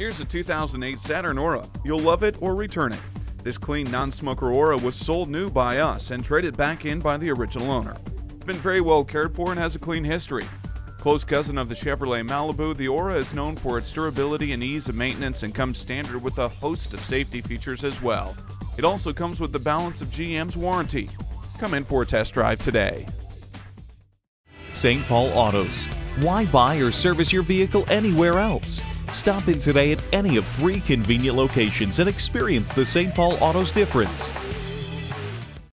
Here's a 2008 Saturn Aura. You'll love it or return it. This clean non-smoker Aura was sold new by us and traded back in by the original owner. It's been very well cared for and has a clean history. Close cousin of the Chevrolet Malibu, the Aura is known for its durability and ease of maintenance and comes standard with a host of safety features as well. It also comes with the balance of GM's warranty. Come in for a test drive today. St. Paul Autos. Why buy or service your vehicle anywhere else? Stop in today at any of three convenient locations and experience the St. Paul Autos difference.